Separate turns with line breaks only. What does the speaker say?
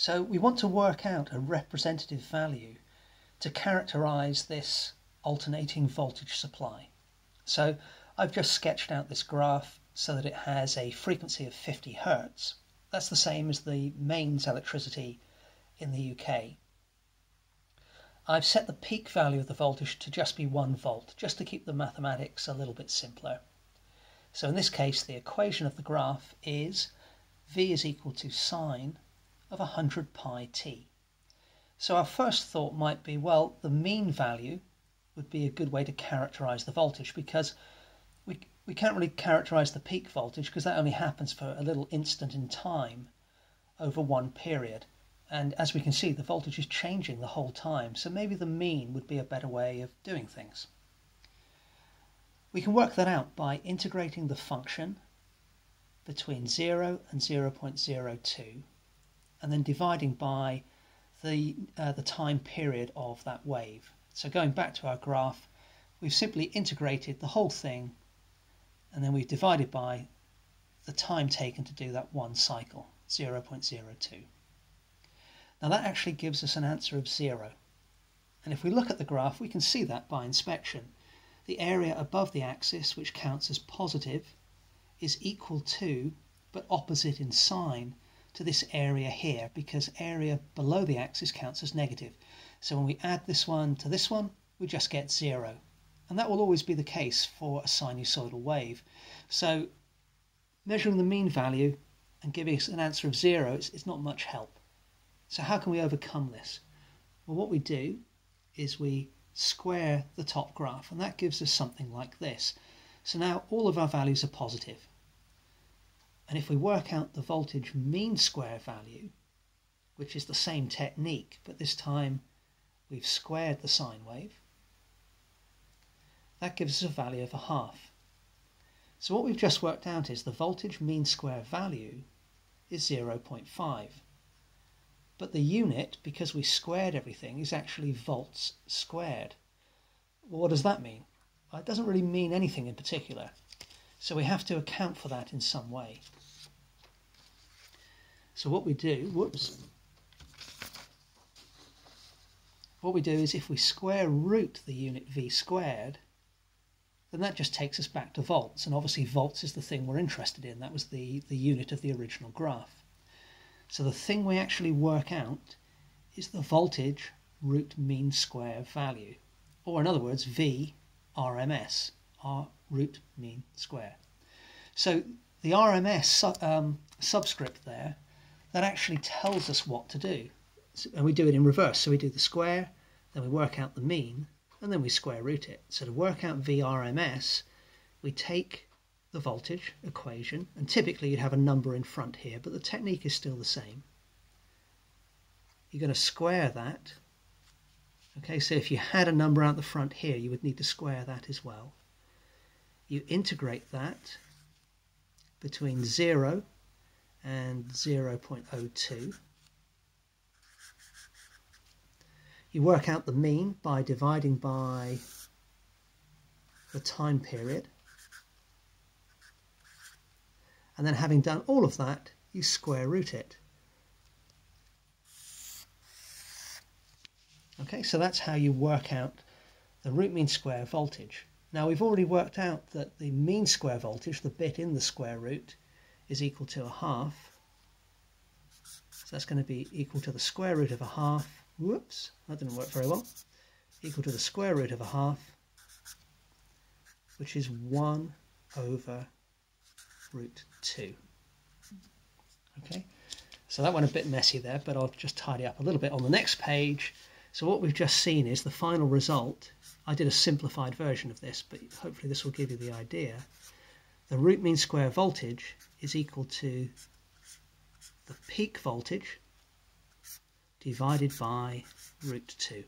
So we want to work out a representative value to characterize this alternating voltage supply. So I've just sketched out this graph so that it has a frequency of 50 hertz. That's the same as the mains electricity in the UK. I've set the peak value of the voltage to just be 1 volt, just to keep the mathematics a little bit simpler. So in this case, the equation of the graph is V is equal to sine of 100 pi t. So our first thought might be, well, the mean value would be a good way to characterize the voltage because we, we can't really characterize the peak voltage because that only happens for a little instant in time over one period. And as we can see, the voltage is changing the whole time. So maybe the mean would be a better way of doing things. We can work that out by integrating the function between 0 and 0.02 and then dividing by the, uh, the time period of that wave. So going back to our graph, we've simply integrated the whole thing and then we've divided by the time taken to do that one cycle, 0.02. Now that actually gives us an answer of 0. And if we look at the graph, we can see that by inspection. The area above the axis, which counts as positive, is equal to, but opposite in sign, to this area here because area below the axis counts as negative. So when we add this one to this one, we just get zero. And that will always be the case for a sinusoidal wave. So measuring the mean value and giving us an answer of zero is, is not much help. So how can we overcome this? Well, what we do is we square the top graph, and that gives us something like this. So now all of our values are positive. And if we work out the voltage mean square value, which is the same technique, but this time we've squared the sine wave, that gives us a value of a half. So what we've just worked out is the voltage mean square value is 0.5. But the unit, because we squared everything, is actually volts squared. Well, what does that mean? Well, it doesn't really mean anything in particular. So we have to account for that in some way. So what we do, whoops, what we do is if we square root the unit v squared, then that just takes us back to volts. And obviously volts is the thing we're interested in. That was the, the unit of the original graph. So the thing we actually work out is the voltage root mean square value. Or in other words, V RMS, R root mean square. So the RMS um, subscript there that actually tells us what to do. And we do it in reverse. So we do the square, then we work out the mean, and then we square root it. So to work out VRMS, we take the voltage equation, and typically you'd have a number in front here, but the technique is still the same. You're going to square that. Okay, so if you had a number out the front here, you would need to square that as well. You integrate that between 0 and 0.02. You work out the mean by dividing by the time period. And then having done all of that, you square root it. Okay, so that's how you work out the root mean square voltage. Now we've already worked out that the mean square voltage, the bit in the square root, is equal to a half. So that's going to be equal to the square root of a half. Whoops, that didn't work very well. Equal to the square root of a half, which is 1 over root 2. Okay, so that went a bit messy there, but I'll just tidy up a little bit on the next page. So what we've just seen is the final result. I did a simplified version of this, but hopefully this will give you the idea the root mean square voltage is equal to the peak voltage divided by root 2.